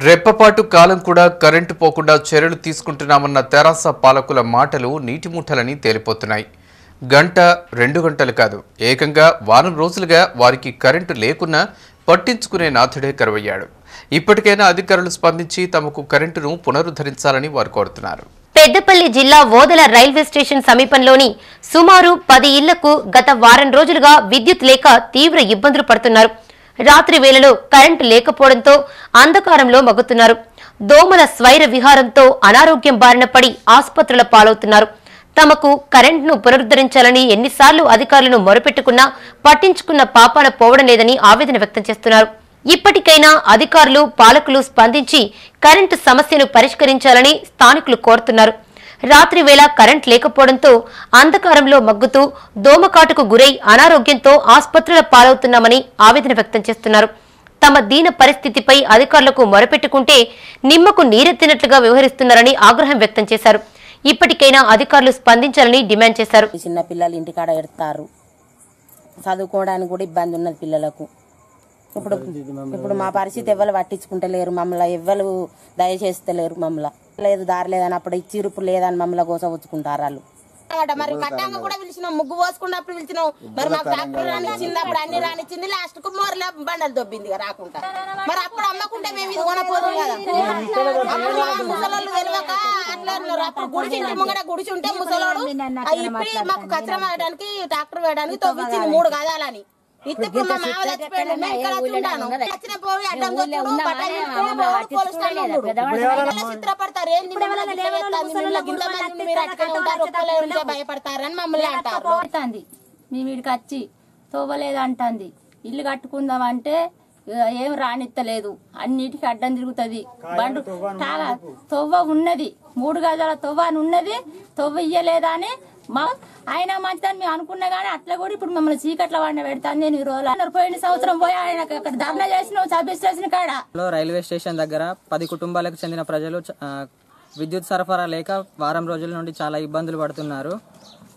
రెప్పపాటు కాలం కూడా కరెంటు పోకుండా చర్యలు తీసుకుంటున్నామన్న తెరాస పాలకుల మాటలు నీటిముఠలని తేలిపోతున్నాయి. గంట రెండు గంటలు కాదు. ఏకంగా వారం రోజులుగా వారికి కరెంటు లేకున్నా పట్టించుకునే నాథుడే కరువయ్యాడు. ఇప్పటికైనా అధికారులు స్పందించి తమకు కరెంటును పునరుద్ధరించాలని వారు కోరుతున్నారు. పెద్దపల్లి జిల్లా ఓదల రైల్వే స్టేషన్ సమీపంలోని సుమారు పది ఇళ్ళకు గత వారం రోజులుగా విద్యుత్ లేక తీవ్ర ఇబ్బందులు పడుతున్నారు. రాత్రి వేళలో కరెంటు లేకపోవడంతో అంధకారంలో మగ్గుతున్నారు. దోమల స్వైర విహారంతో అనారోగ్యం బారిన పడి ఆసుపత్రుల పాలవుతున్నారు. తమకు కరెంటును పునరుద్ధరించాలని ఎన్నిసార్లు అధికారులను మొరపెట్టుకున్నా పట్టించుకున్న పాపాన పోవడం లేదని ఆవేదన వ్యక్తం చేస్తున్నారు. ఇప్పటికైనా అధికారులు పాలకులు స్పందించి కరెంటు సమస్యను పరిష్కరించాలని స్థానికులు కోరుతున్నారు. రాత్రి వేళ కరెంట్ లేకపోవడంతో అంధకారంలో మగ్గుతూ దోమకాటుకు గురై అనారోగ్యంతో ఆసుపత్రుల పాలవుతున్నామని ఆవేదన వ్యక్తం చేస్తున్నారు. తమ దీన పరిస్థితిపై అధికారులకు మొరపెట్టుకుంటే నిమ్మకు నీరెత్తినట్లుగా వ్యవహరిస్తున్నారని ఆగ్రహం వ్యక్తం చేశారు. ఇప్పటికైనా అధికారులు స్పందించాలని డిమాండ్ చేశారు. చిన్న పిల్లలు ఇంటికాడ ఎడతారు. చదువుకోవడానికి కూడా ఇబ్బంది ఉన్నది పిల్లలకు. ఇప్పుడు ఇప్పుడు మా పరిస్థితి ఎవరు పట్టించుకుంటలేరు మమ్మల్ని ఎవ్వరు దయచేస్తలేరు మమ్మల్ని. లేదు దారి లేదని అప్పుడు ఇచ్చిరు ఇప్పుడు లేదని మమ్మల్ని గోసవచ్చుకుంటారు వాళ్ళు. మరి కట్టాంగా కూడా పిలిచినాం ముగ్గు పోసుకున్నప్పుడు పిలిచినాం. మరి మాకు డాక్టర్ రానిచ్చింది అప్పుడు అన్ని రానిచ్చింది లాస్ట్కు మోర్ల బండలు దొబ్బింది రాకుండా. మరి అప్పుడు అమ్మకుంటే మేము ఇది కొనపోదు కదా. ముసలోళ్ళు తెలియక అట్లా. అప్పుడు గుడిచి ఇంటి ముంగట ముసలోడు ఇప్పి మాకు కచ్చరం వేయడానికి ట్రాక్టర్ వేయడానికి తవ్వించింది మూడు గదాలని. ఇప్పుడు మా మామ చచ్చిపోయాడు ఇక్కడ చచ్చిన పోయి అడ్డం చిత్రపడతారు ఏంది మీరు భయపడతారని మమ్మల్ని అంటారు. అంటుంది మీ వీడికి వచ్చి తోవలేదు అంటుంది. ఇల్లు కట్టుకుందాం అంటే ఏం రానిత్తలేదు. అన్నిటికీ అడ్డం తిరుగుతుంది. బండు చాలా తొవ్వ ఉన్నది. మూడు గజాల తొవ్వ అని ఉన్నది తొవ్వ ఇయ్యలేదా అని మా ఆయన మంచిదని మేము అనుకున్నా గానీ అట్లా కూడా ఇప్పుడు మమ్మల్ని చీకట్ల వాడిన పెడతాను నేను ఈ రోజు. పోయిన సంవత్సరం పోయి ఆయన అక్కడ ధర్నా చేసిన సబ్ స్టేషన్ కాడ. రైల్వే స్టేషన్ దగ్గర పది కుటుంబాలకు చెందిన ప్రజలు విద్యుత్ సరఫరా లేక వారం రోజుల నుండి చాలా ఇబ్బందులు పడుతున్నారు.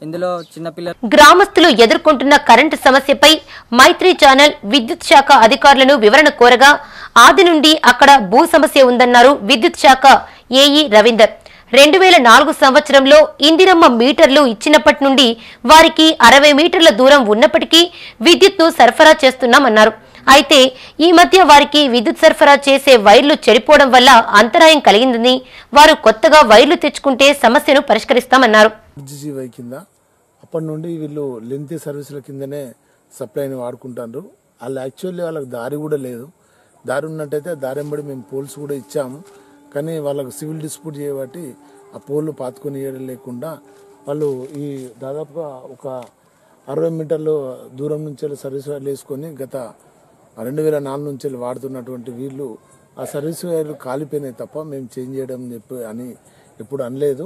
ఇందులో చిన్నపిల్లలు గ్రామస్తులు ఎదుర్కొంటున్న కరెంటు సమస్యపై మైత్రి ఛానల్ విద్యుత్ శాఖ అధికారులను వివరణ కోరగా ఆది నుండి అక్కడ భూ సమస్య ఉందన్నారు విద్యుత్ శాఖ ఏఈ రవీందర్. రెండు వేల నాలుగు సంవత్సరంలో ఇందిరమ్మ మీటర్లు ఇచ్చినప్పటి నుండి వారికి అరవై మీటర్ల దూరం ఉన్నప్పటికీ విద్యుత్ను సరఫరా చేస్తున్నామన్నారు. అయితే ఈ మధ్య వారికి విద్యుత్ సరఫరా చేసే వైర్లు చెడిపోవడం వల్ల అంతరాయం కలిగిందని వారు కొత్తగా వైర్లు తెచ్చుకుంటే సమస్యను పరిష్కరిస్తామన్నారు. అప్పటి నుండి వీళ్ళు లెంతీ సర్వీసుల కిందనే సప్లైని వాడుకుంటారు వాళ్ళు యాక్చువల్లీ వాళ్ళకి దారి కూడా లేదు. దారి ఉన్నట్టయితే దారి మేము పోల్స్ కూడా ఇచ్చాము. కానీ వాళ్ళకు సివిల్ డిస్ప్యూట్ చేయబట్టి ఆ పోల్లు పాతుకొని వేయడం లేకుండా వాళ్ళు ఈ దాదాపుగా ఒక అరవై మీటర్లు దూరం నుంచి సర్వీస్ వైర్లు వేసుకొని గత రెండు వేల నాలుగు నుంచి వెళ్ళి వాడుతున్నటువంటి వీళ్ళు ఆ సర్వీస్ వైర్లు కాలిపోయినాయి తప్ప మేము చేంజ్ చేయడం చెప్పి అని ఎప్పుడు అనలేదు.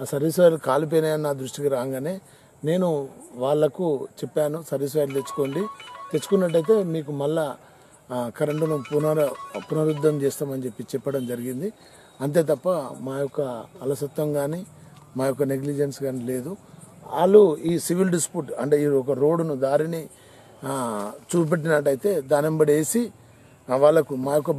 ఆ సర్వీస్ వైర్లు కాలిపోయినాయని నా దృష్టికి రాగానే నేను వాళ్ళకు చెప్పాను సర్వీస్ వైర్లు తెచ్చుకోండి. తెచ్చుకున్నట్టయితే మీకు మళ్ళా కరెంటును పునర పునరుద్ధం చేస్తామని చెప్పి చెప్పడం జరిగింది. అంతే తప్ప మా యొక్క అలసత్వం కానీ మా యొక్క నెగ్లిజెన్స్ కానీ లేదు. వాళ్ళు ఈ సివిల్ డిస్ప్యూట్ అంటే ఈ ఒక రోడ్డును దారిని చూపెట్టినట్టయితే దాని వేసి వాళ్ళకు మా యొక్క